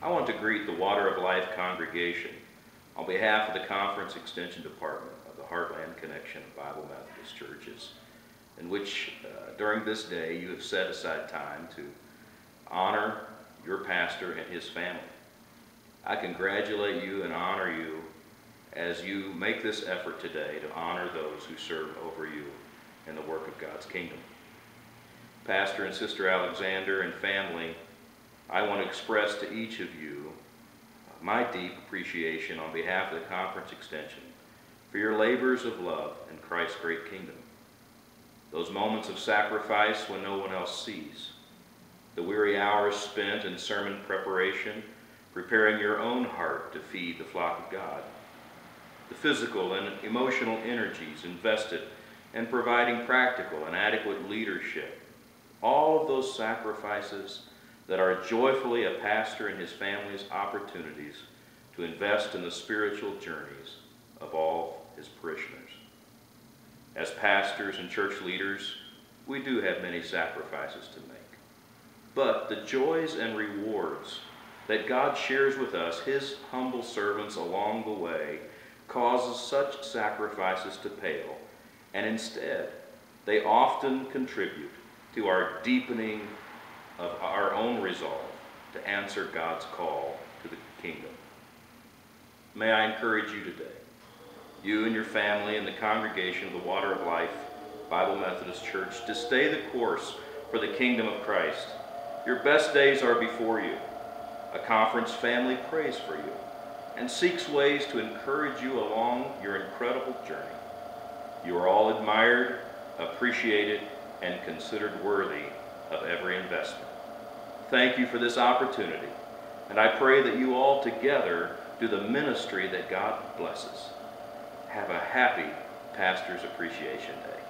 I want to greet the Water of Life congregation on behalf of the Conference Extension Department of the Heartland Connection of Bible Methodist Churches, in which uh, during this day you have set aside time to honor your pastor and his family. I congratulate you and honor you as you make this effort today to honor those who serve over you in the work of God's kingdom. Pastor and Sister Alexander and family, I want to express to each of you my deep appreciation on behalf of the Conference Extension for your labors of love in Christ's great kingdom. Those moments of sacrifice when no one else sees, the weary hours spent in sermon preparation, preparing your own heart to feed the flock of God, the physical and emotional energies invested in providing practical and adequate leadership, all of those sacrifices that are joyfully a pastor and his family's opportunities to invest in the spiritual journeys of all his parishioners. As pastors and church leaders, we do have many sacrifices to make. But the joys and rewards that God shares with us, his humble servants along the way, causes such sacrifices to pale, and instead, they often contribute to our deepening resolve to answer God's call to the kingdom. May I encourage you today, you and your family and the congregation of the Water of Life Bible Methodist Church, to stay the course for the kingdom of Christ. Your best days are before you. A conference family prays for you and seeks ways to encourage you along your incredible journey. You are all admired, appreciated, and considered worthy of every investment. Thank you for this opportunity, and I pray that you all together do the ministry that God blesses. Have a happy Pastor's Appreciation Day.